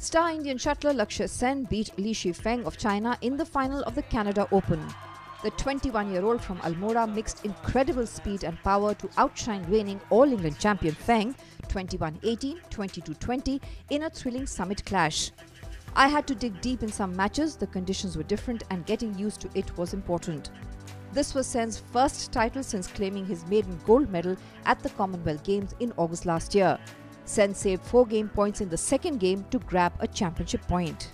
Star Indian shuttler Lakshya Sen beat Li Shifeng of China in the final of the Canada Open. The 21-year-old from Almora mixed incredible speed and power to outshine reigning All-England champion Feng 21-18, 22-20 in a thrilling summit clash. I had to dig deep in some matches, the conditions were different and getting used to it was important. This was Sen's first title since claiming his maiden gold medal at the Commonwealth Games in August last year. Sen saved four game points in the second game to grab a championship point.